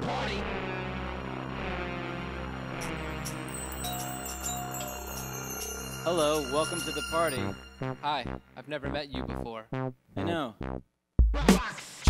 party. Hello, welcome to the party. Hi, I've never met you before. I know.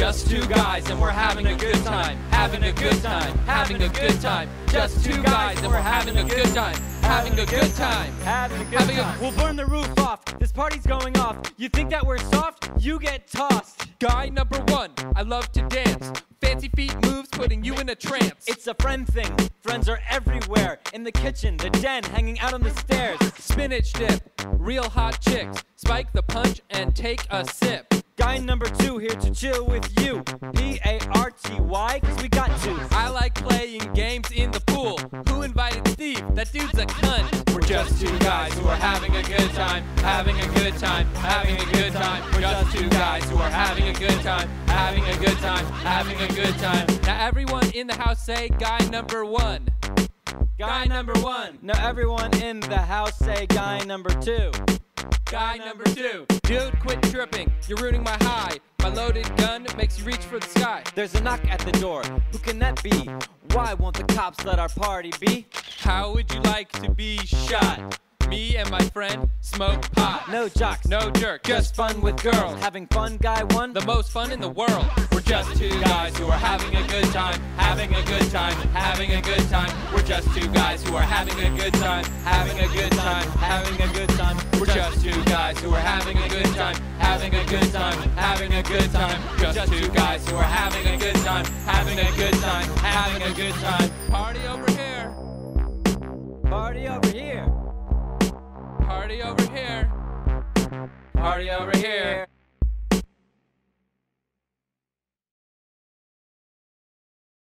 Just two guys and we're having a good time. Having a good time. Having a good time. Just two guys and we're having a good time. Having a good time. Having a good time. We'll burn the roof off. This party's going off. You think that we're soft? You get tossed. Guy number one, I love to dance. Fancy feet moves putting you in a trance. It's a friend thing. Friends are everywhere. In the kitchen, the den, hanging out on the stairs. spinach dip. Real hot chicks. Spike the punch and take a sip. Guy number two here to chill with you. P A R T Y, cause we got to. I like playing games in the pool. Who invited Steve? That dude's a cunt. We're just two guys who are having a good time, having a good time, having a good time. We're just two guys who are having a good time, having a good time, having a good time. Now everyone in the house say guy number one. Guy number one. Now everyone in the house say guy number two. Guy number two. Dude, quit tripping. You're ruining my high. My loaded gun makes you reach for the sky. There's a knock at the door. Who can that be? Why won't the cops let our party be? How would you like to be shot? Me and my friend smoke pot. No jocks, No jerk, just fun with girls. Having fun, guy one. the most fun in the world. We're just two guys who are having a good time, having a good time, having a good time. We're just two guys who are having a good time, having a good time, having a good time. Who are having a good time, having a good time, having a good time. Just two guys who are having a good time, having a good time, having a good time. Party over here, Party over here. party over here, party over here.